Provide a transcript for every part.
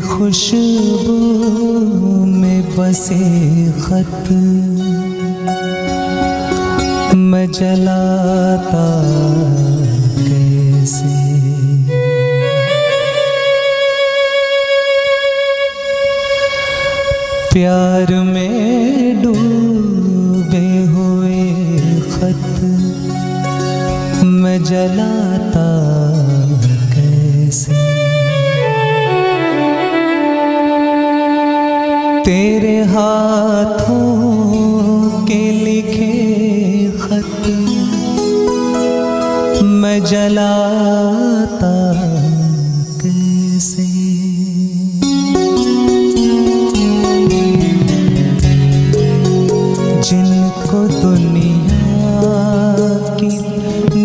खुशबू में बसे खत। मैं जलाता कैसे? प्यार में डूबे हुए खत। मैं जलाता तेरे हाथों के लिखे खत मैं जलाता कैसे? जिनको दुनिया की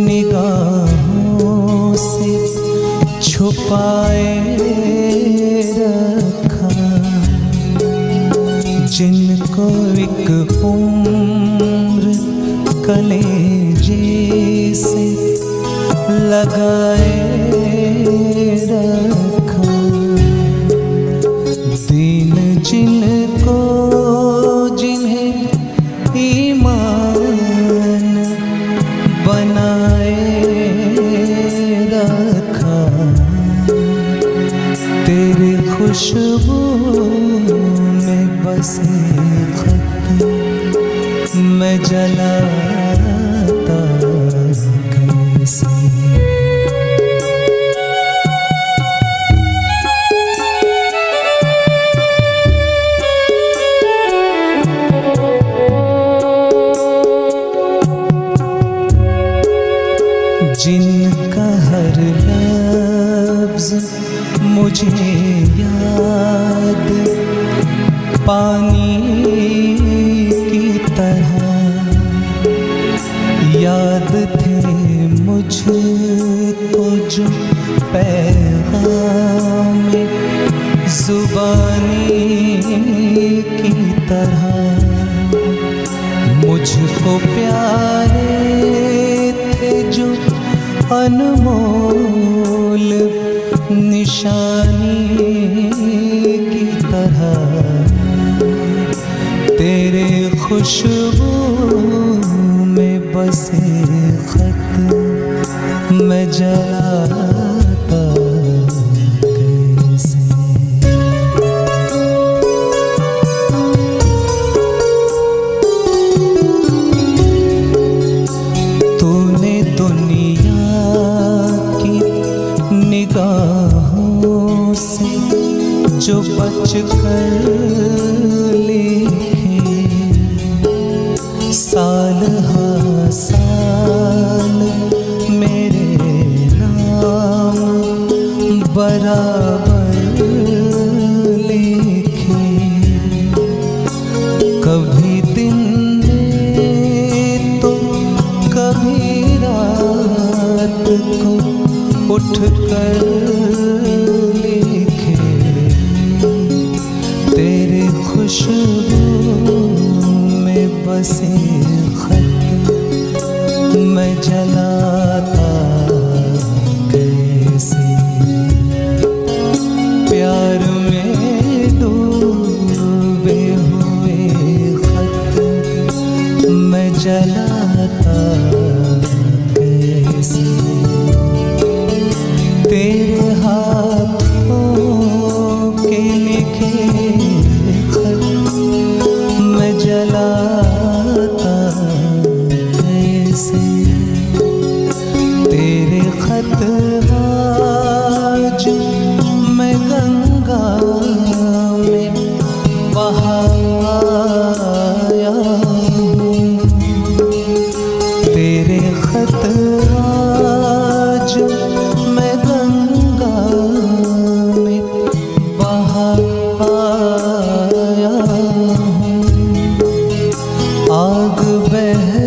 निगाहों से छुपाए रखा जिनको एक उम्र कलेजे से लगाए जिन्हें बनाए रखा तेरी खुशबू में बसे मैं जलाता कैसे? जिनका हर लफ्ज मुझे याद पानी मुझको जो पैगाम जुबानी की तरह। मुझको प्यारे थे जो अनमोल निशानी की तरह। तेरे खुशबू में बसे खत तूने दुनिया की निगाहों से जो बच कर लिखे साल हा साल बराबर लिखे। कभी दिन तो कभी रात को उठ कर लिखे। तेरे खुशबू में बसे खत मैं जला चला भाग बह